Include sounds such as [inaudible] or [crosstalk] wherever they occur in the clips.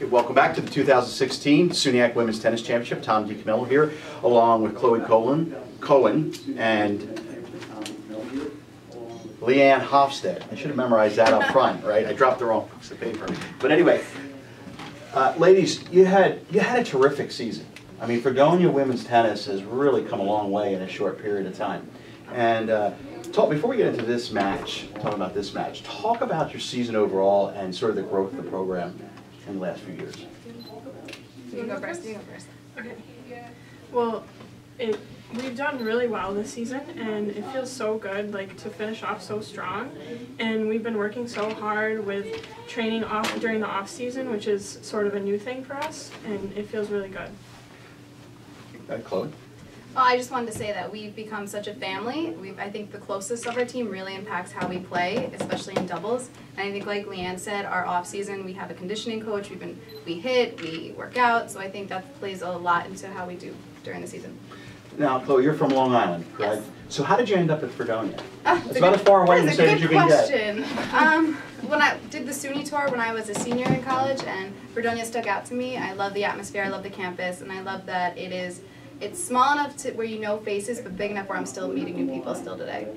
Welcome back to the 2016 SUNYAC Women's Tennis Championship. Tom DiCamillo here, along with Chloe Cohen, Cohen and Leanne Hofstead. I should have memorized that up front, right? I dropped the wrong piece of paper. But anyway, uh, ladies, you had you had a terrific season. I mean, Fredonia women's tennis has really come a long way in a short period of time. And uh, talk, before we get into this match, talking about this match, talk about your season overall and sort of the growth of the program in the last few years. You go first. You go first. Okay. Well, it we've done really well this season, and it feels so good, like to finish off so strong. And we've been working so hard with training off during the off season, which is sort of a new thing for us, and it feels really good. Uh, Chloe? Well, I just wanted to say that we've become such a family. We've, I think the closest of our team really impacts how we play, especially in doubles. And I think, like Leanne said, our off season we have a conditioning coach. We've been we hit, we work out. So I think that plays a lot into how we do during the season. Now, Chloe, you're from Long Island, correct? Yes. So how did you end up at Fredonia? Uh, It's about as far away that from is a state as you can get. question. um, when I did the SUNY tour when I was a senior in college, and Fredonia stuck out to me. I love the atmosphere. I love the campus, and I love that it is. It's small enough to where you know faces, but big enough where I'm still meeting new people still today.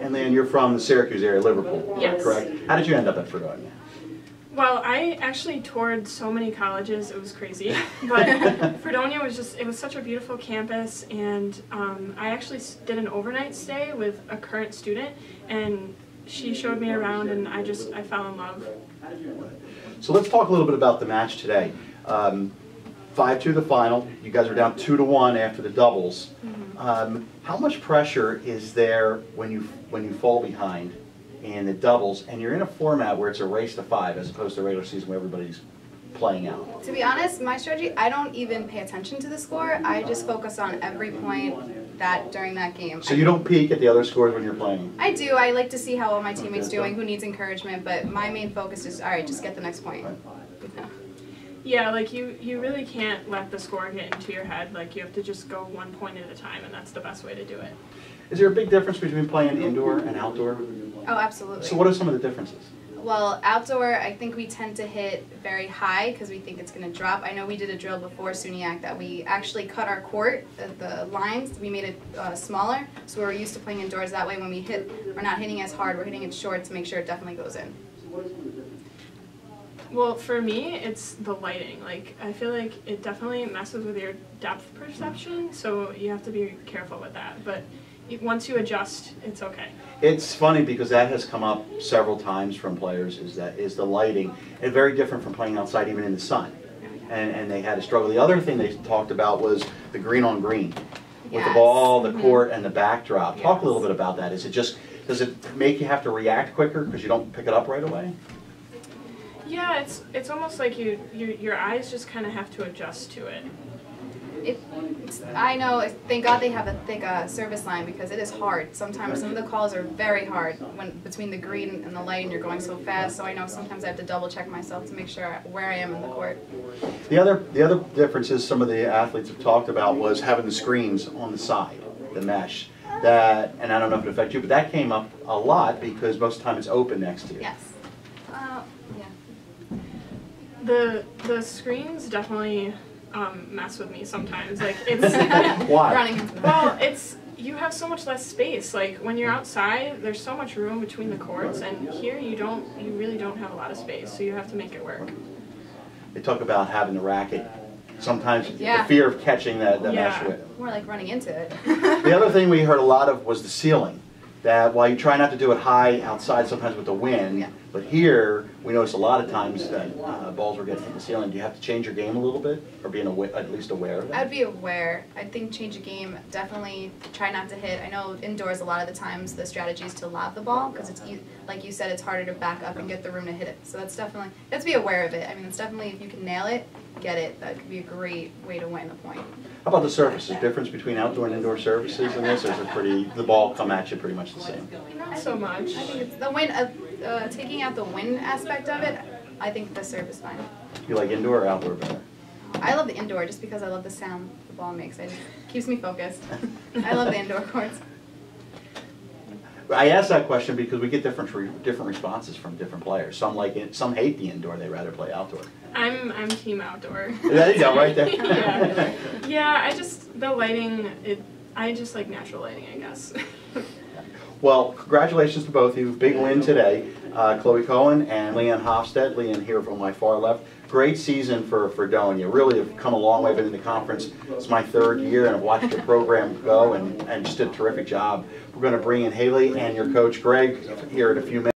And then you're from the Syracuse area, Liverpool, Yes. correct? How did you end up at Fredonia? Well, I actually toured so many colleges, it was crazy. [laughs] But [laughs] Fredonia was just, it was such a beautiful campus, and um, I actually did an overnight stay with a current student, and she showed me around, and I just, I fell in love. So let's talk a little bit about the match today. Um, Five to the final. You guys are down two to one after the doubles. Um, how much pressure is there when you when you fall behind in the doubles, and you're in a format where it's a race to five as opposed to a regular season where everybody's playing out? To be honest, my strategy, I don't even pay attention to the score. I just focus on every point that during that game. So you don't peek at the other scores when you're playing. I do. I like to see how all my teammates doing, who needs encouragement, but my main focus is all right. Just get the next point. Yeah. Yeah, like you, you really can't let the score get into your head. Like you have to just go one point at a time, and that's the best way to do it. Is there a big difference between playing indoor and outdoor? Oh, absolutely. So what are some of the differences? Well, outdoor, I think we tend to hit very high because we think it's going to drop. I know we did a drill before SUNYAC that we actually cut our court, the, the lines, we made it uh, smaller. So we're used to playing indoors. That way, when we hit, we're not hitting as hard. We're hitting it short to make sure it definitely goes in. Well, for me, it's the lighting. Like, I feel like it definitely messes with your depth perception, so you have to be careful with that. But once you adjust, it's okay. It's funny because that has come up several times from players, is that, is the lighting, and very different from playing outside even in the sun. And, and they had a struggle. The other thing they talked about was the green on green. With the ball, the Mhm. court, and the backdrop. Talk a little bit about that. Is it just, does it make you have to react quicker because you don't pick it up right away? Yeah, it's it's almost like you, you your eyes just kind of have to adjust to it. It, I know. Thank God they have a thick uh, service line because it is hard. Sometimes some of the calls are very hard when between the green and the light, and you're going so fast. So I know sometimes I have to double check myself to make sure where I am in the court. The other, the other differences some of the athletes have talked about was having the screens on the side, the mesh. That, and I don't know if it affects you, but that came up a lot because most of the time it's open next to you. Yes. Yeah. The the screens definitely um, mess with me sometimes. Like [laughs] it's [laughs] Why? Running well, it's you have so much less space. Like when you're outside, there's so much room between the courts, and here you don't. You really don't have a lot of space, so you have to make it work. They talk about having the racket. Sometimes the fear of catching that, the mesh Yeah. with. More like running into it. The other thing we heard a lot of was the ceiling. That while you try not to do it high outside sometimes with the wind, Yeah. But here we notice a lot of times that uh, balls were getting hit the ceiling. Do you have to change your game a little bit or being awa- at least aware of that? I'd be aware. I think change a game. Definitely try not to hit. I know indoors a lot of the times the strategy is to lob the ball because it's e- like you said, it's harder to back up and get the room to hit it. So that's definitely you have to be aware of it. I mean, it's definitely if you can nail it, get it. That could be a great way to win the point. How about the surfaces? Difference between outdoor and indoor surfaces in this? Or is it pretty, the ball come at you pretty much the same? Not so much. I think it's the wind. Uh, uh, taking out the wind aspect of it, I think the serve is fine. You like indoor or outdoor better? I love the indoor just because I love the sound the ball makes. It [laughs] keeps me focused. [laughs] I love the indoor courts. I asked that question because we get different, re- different responses from different players. Some like it, some hate the indoor, they rather play outdoor. I'm I'm team outdoor. There you go, right there. [laughs] yeah. yeah, I just the lighting. It I just like natural lighting, I guess. Well, congratulations to both of you. Big win today. Uh, Chloe Cohen and Leanne Hofstad. Leanne here from my far left. Great season for Fredonia. Really have come a long way. Been in the conference. It's my third year and I've watched the program go and, and just did a terrific job. We're going to bring in Haley and your coach Greg here in a few minutes.